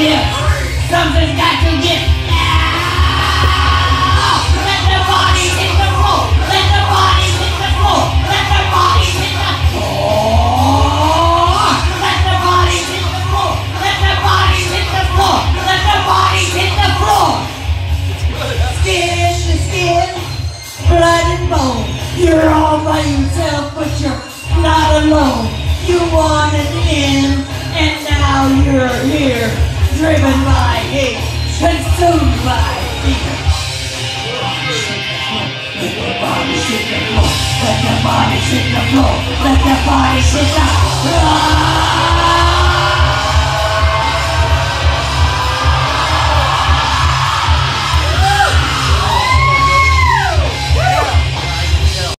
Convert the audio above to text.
give. Something's got to give. Let the hit the floor. Let the hit the floor. Let the hit the floor. Let the hit the floor. Let the hit the floor. Let the hit the floor. Skin skin, blood and bone. You're all by yourself, but you're not alone. You wanted in, Bodies hit the floor. Let the bodies hit the floor. Let hit the floor.